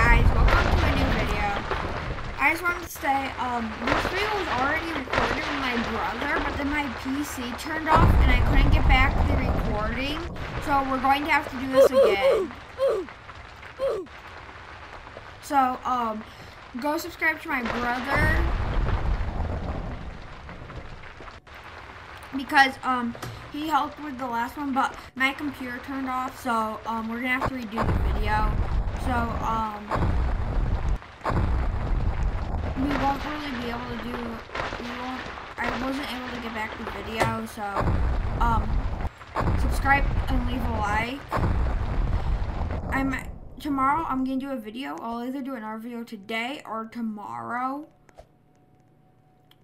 guys, welcome to a new video. I just wanted to say, um, this video was already recorded with my brother, but then my PC turned off and I couldn't get back to the recording. So we're going to have to do this again. So, um, go subscribe to my brother. Because, um, he helped with the last one, but my computer turned off, so, um, we're gonna have to redo the video. So, um, we won't really be able to do, we won't, I wasn't able to get back the video, so, um, subscribe and leave a like. I'm, tomorrow I'm gonna do a video, I'll either do another video today or tomorrow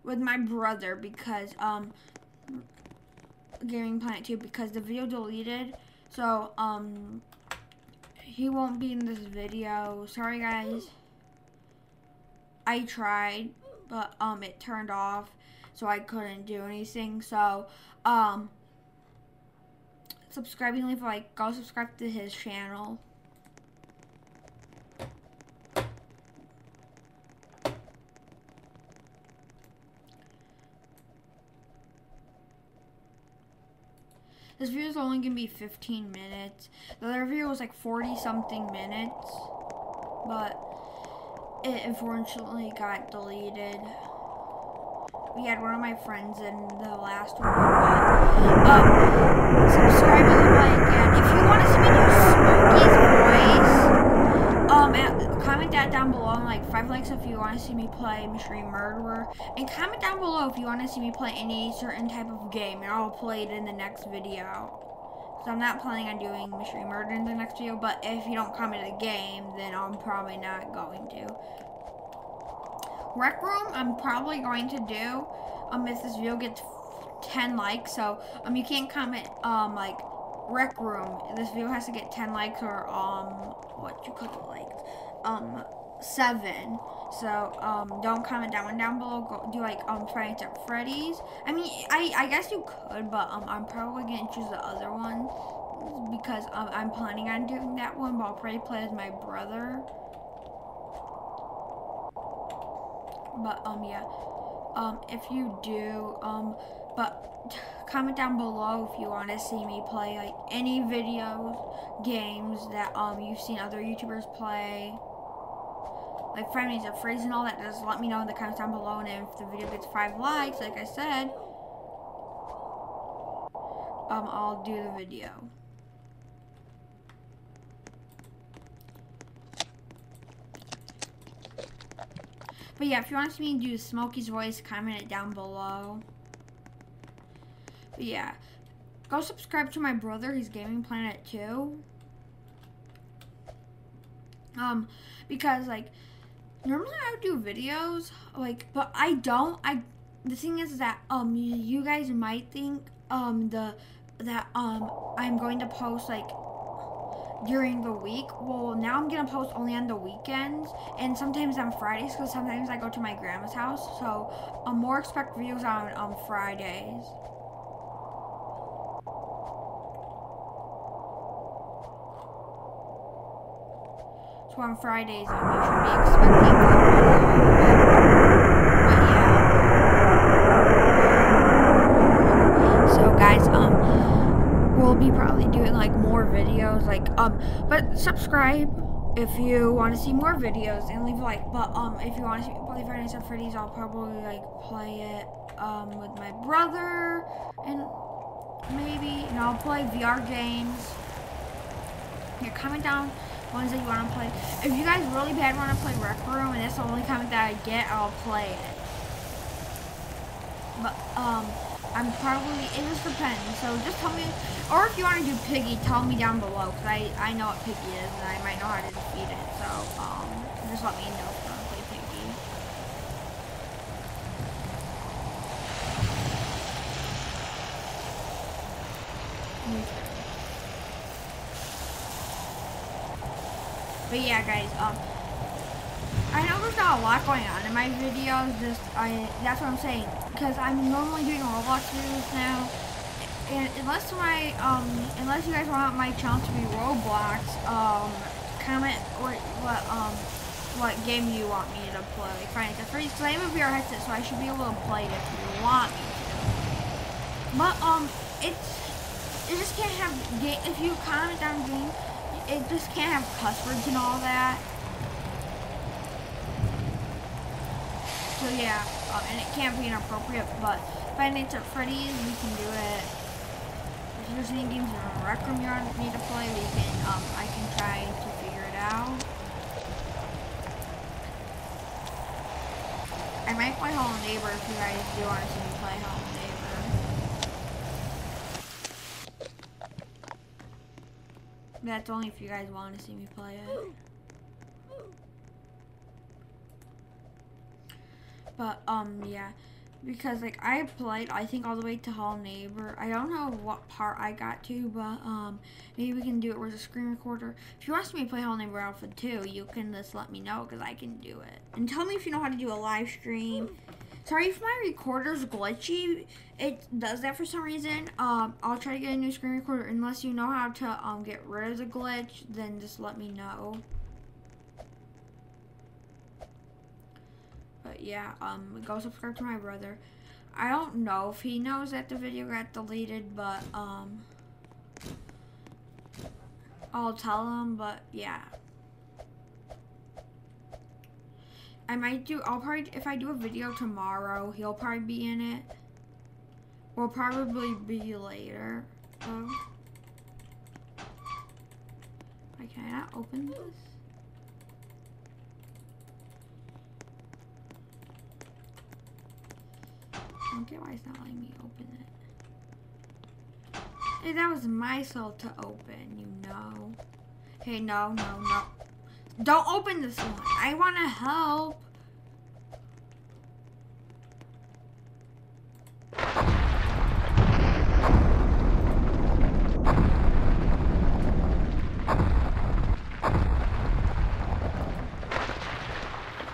with my brother because, um, Gaming Planet 2 because the video deleted, so, um, he won't be in this video. Sorry, guys. I tried, but um, it turned off, so I couldn't do anything. So, um, subscribe and leave a like. Go subscribe to his channel. This video is only gonna be 15 minutes. The other video was like 40 something minutes, but it unfortunately got deleted. We had one of my friends in the last one, but um, subscribe and like, and if you want to see me do Smokey's voice, um, at, comment that down below and like five likes if you want to see Mystery Murderer, and comment down below if you want to see me play any certain type of game, and I'll play it in the next video. So I'm not planning on doing Mystery Murder in the next video, but if you don't comment a game, then I'm probably not going to. Rec Room, I'm probably going to do, um, if this video gets 10 likes, so, um, you can't comment, um, like, Rec Room, this video has to get 10 likes, or, um, what you call it, like, um, 7. So, um, don't comment that one down below. Go do like um Friday at Freddy's. I mean, I I guess you could, but um, I'm probably gonna choose the other one because um, I'm planning on doing that one. But I'll probably play as my brother. But um, yeah. Um, if you do, um, but comment down below if you want to see me play like any videos, games that um you've seen other YouTubers play like five minutes of phrase and all that, just let me know in the comments down below. And if the video gets five likes, like I said, um, I'll do the video. But yeah, if you want to see me do Smokey's voice, comment it down below. But yeah, go subscribe to my brother. He's Gaming Planet 2. Um, because like normally I would do videos, like, but I don't. I the thing is that um you guys might think um the that um I'm going to post like during the week. Well, now I'm gonna post only on the weekends and sometimes on Fridays because sometimes I go to my grandma's house. So um more expect videos on um Fridays. So on Fridays, um, you should be expecting videos. But yeah. So guys, um, we'll be probably doing like more videos, like um, but subscribe if you want to see more videos and leave a like. But um, if you want to see play Nights at Freddy's, I'll probably like play it um with my brother and maybe, and I'll play VR games. Here, comment down ones that you want to play. If you guys really bad want to play Rec Room and that's the only comment that I get, I'll play it. But, um, I'm probably, it just depends. So just tell me, or if you want to do Piggy, tell me down below, because I, I know what Piggy is, and I might know how to defeat it. So, um, just let me know if you want to play Piggy. But yeah, guys, um, I know there's not a lot going on in my videos, just, I, that's what I'm saying, because I'm normally doing Roblox videos now, and unless my, um, unless you guys want my channel to be Roblox, um, comment, or what um what game you want me to play. Friday Night Freddy's, because I have a VR headset, so I should be able to play it if you want me to. But um, it's it just can't have game. If you comment on game, it just can't have cuss words and all that. So yeah, um, and it can't be inappropriate. But Five Nights at Freddy's, we can do it. If there's any games in a rec room you me to play, we can. Um, I can try to figure it out. I might play Hello Neighbor if you guys do want to see me play Hello Neighbor. That's only if you guys want to see me play it. But, um, yeah. Because, like, I played, I think, all the way to Hello Neighbor. I don't know what part I got to, but, um, maybe we can do it with a screen recorder. If you want me to play Hello Neighbor Alpha 2, you can just let me know, because I can do it. And tell me if you know how to do a live stream. Sorry if my recorder's glitchy. It does that for some reason. Um, I'll try to get a new screen recorder. Unless you know how to, um, get rid of the glitch, then just let me know. But yeah, um, go subscribe to my brother. I don't know if he knows that the video got deleted, but um, I'll tell him. But yeah, I might do. I'll probably if I do a video tomorrow, he'll probably be in it. Will probably be later. Why can I not open this? I don't get why it's not letting me open it. Hey, that was my soul to open, you know. Hey, no, no, no. Don't open this one. I want to help.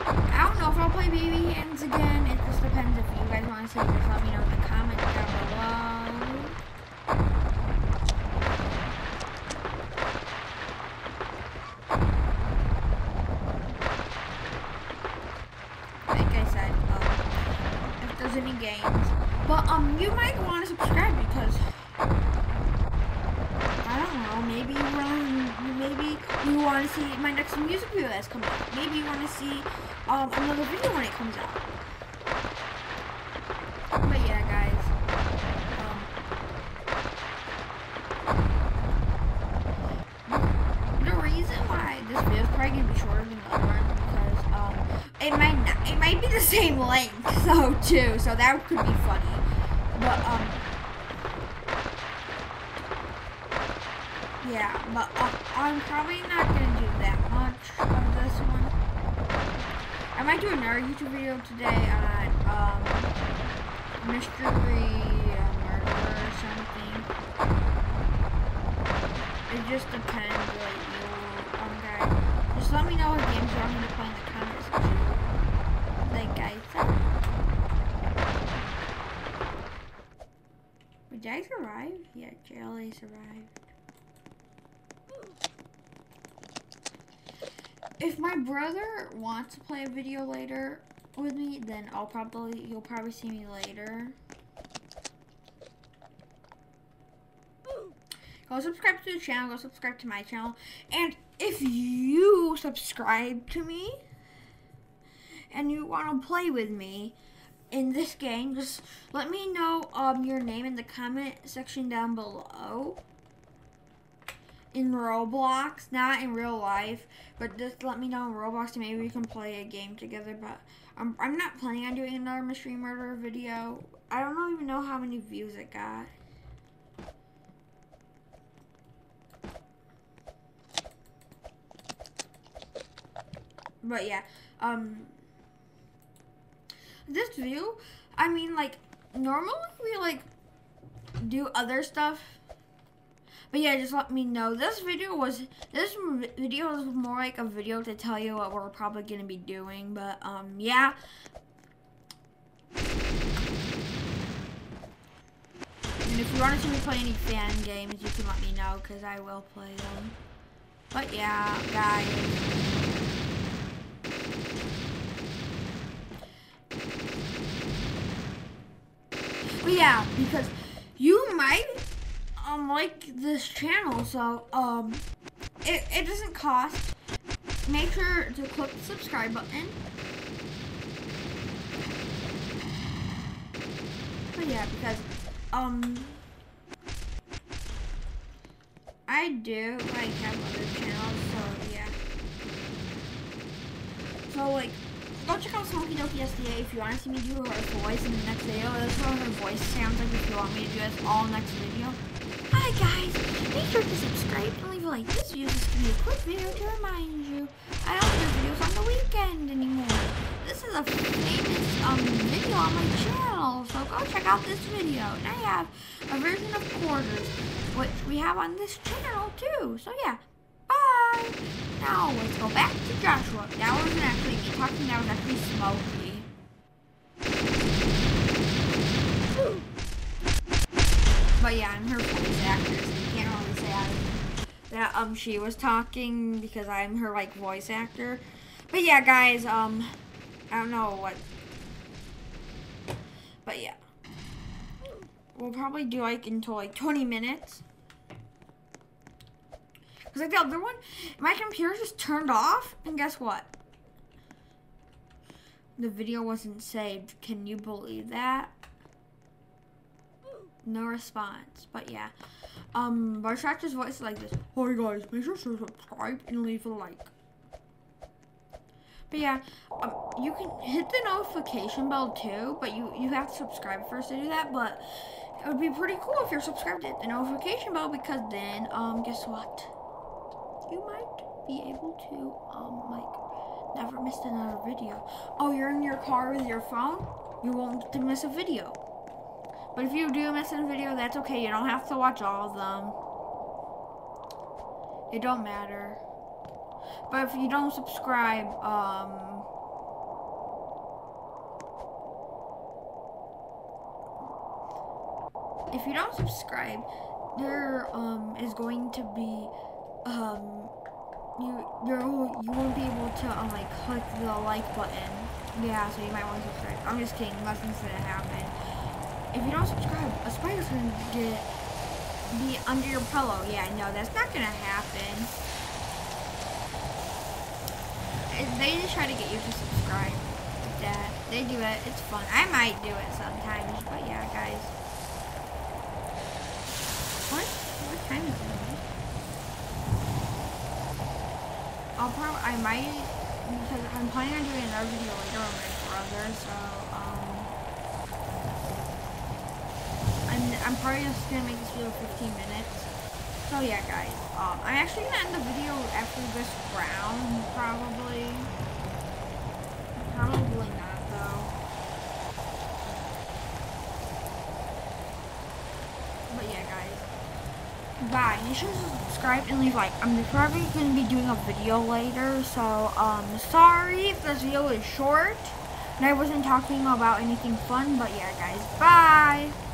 I don't know if I'll play Baby Hands again. It just depends if you guys want to see. Just let me know in the comments down below. Like I said, um, if there's any games. But um, you might want to subscribe because I don't know. Maybe you want, maybe you want to see my next music video that's coming out. Maybe you want to see um another video when it comes out. But yeah, guys. Um, the reason why this video is probably gonna be shorter than the other one because um it might not, it might be the same length so too, so that could be funny. But um yeah, but um, I'm probably not gonna do that much of this one. I might do another YouTube video today on um mystery uh, murder or something. It just depends what you um guys. Just let me know what games you want me to play in the comments section. Like I said. Did I survive? Yeah, JLA survived. If my brother wants to play a video later with me, then I'll probably you'll probably see me later. Go subscribe to the channel, go subscribe to my channel. And if you subscribe to me and you want to play with me in this game, just let me know um your name in the comment section down below in Roblox, not in real life, but just let me know in Roblox and maybe we can play a game together. But I'm, I'm not planning on doing another mystery murder video. I don't even know how many views it got. But yeah, um, this view, I mean, like, normally we, like, do other stuff but yeah, just let me know. This video was this video was more like a video to tell you what we're probably gonna be doing. But um, yeah. And if you want to see me play any fan games, you can let me know because I will play them. But yeah, guys. But yeah, because you might um like this channel, so um it, it doesn't cost. Make sure to click the subscribe button. But yeah, because um I do like have other channels, so yeah. So like go check out Smoky Doki SDA if you want to see me do her voice in the next video. This is what her voice sounds like if you want me to do this all next video. Sure to subscribe and leave a like. This video is going to be a quick video to remind you I don't do videos on the weekend anymore. This is a famous um, video on my channel, so go check out this video. And I have a version of quarters, which we have on this channel too. So yeah, bye. Now let's go back to Joshua. Now we're going to actually me talking, that was actually Smokey. But yeah, I'm her voice actor, that um she was talking because I'm her like voice actor. But yeah, guys, um, I don't know what. But yeah, we'll probably do like until like 20 minutes. Cause like the other one, my computer just turned off, and guess what? The video wasn't saved. Can you believe that? No response. But yeah. Um, Bartractor's voice is like this. Hi guys, make sure to subscribe and leave a like. But yeah, um, you can hit the notification bell too, but you, you have to subscribe first to do that. But it would be pretty cool if you're subscribed to the notification bell because then, um, guess what? You might be able to, um, like, never miss another video. Oh, you're in your car with your phone? You won't miss a video. But if you do miss a video, that's okay. You don't have to watch all of them. It don't matter. But if you don't subscribe, um... If you don't subscribe, there um is going to be um you you you won't be able to um like click the like button. Yeah, so you might want to subscribe. I'm just kidding. Nothing's gonna happen if you don't subscribe, a spider's gonna get be under your pillow. Yeah, no, that's not gonna happen. They just try to get you to subscribe. That they do it. It's fun. I might do it sometimes, but yeah, guys. What? What time is it? I'll probably I might because I'm planning on doing another video later on my brother, so um. I'm probably just gonna make this video 15 minutes. So yeah, guys, um, I'm actually gonna end the video after this round, probably. Probably not, though. But yeah, guys. Bye. You should subscribe and leave like. I'm probably gonna be doing a video later, so um, sorry if this video is short and I wasn't talking about anything fun, but yeah, guys, bye.